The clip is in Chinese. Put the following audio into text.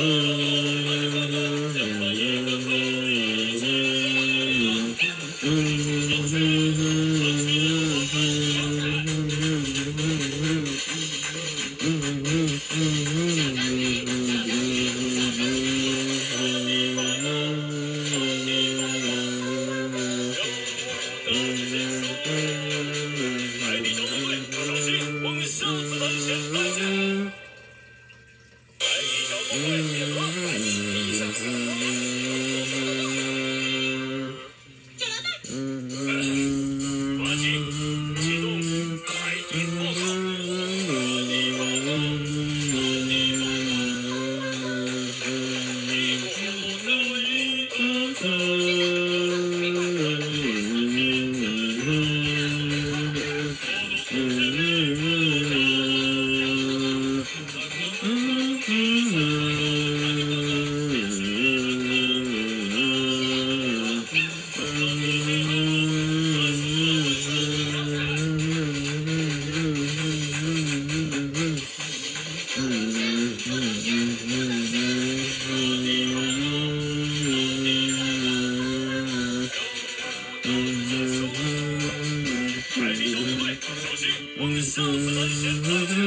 嗯。Mm-hmm. mm-hmm. mm-hmm. mm-hmm. 海底小纵队，小心，我们下次再接再厉。